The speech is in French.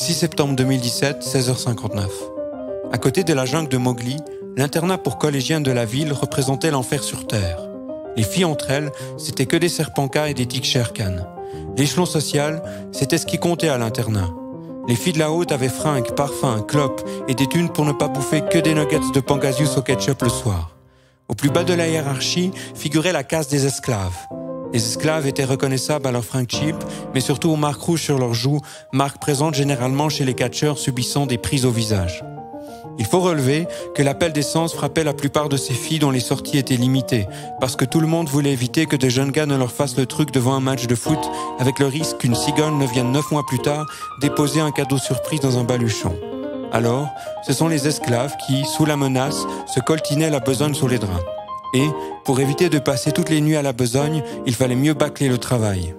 6 septembre 2017, 16h59. À côté de la jungle de Mowgli, l'internat pour collégiens de la ville représentait l'enfer sur Terre. Les filles entre elles, c'était que des serpenkas et des sherkan. L'échelon social, c'était ce qui comptait à l'internat. Les filles de la haute avaient fringues, parfums, clopes et des thunes pour ne pas bouffer que des nuggets de pangasius au ketchup le soir. Au plus bas de la hiérarchie figurait la caste des esclaves. Les esclaves étaient reconnaissables à leurs fringues cheap, mais surtout aux marques rouges sur leurs joues, marques présentes généralement chez les catcheurs subissant des prises au visage. Il faut relever que l'appel d'essence frappait la plupart de ces filles dont les sorties étaient limitées, parce que tout le monde voulait éviter que des jeunes gars ne leur fassent le truc devant un match de foot, avec le risque qu'une cigogne ne vienne neuf mois plus tard déposer un cadeau surprise dans un baluchon. Alors, ce sont les esclaves qui, sous la menace, se coltinaient la besogne sous les draps. Et, pour éviter de passer toutes les nuits à la besogne, il fallait mieux bâcler le travail.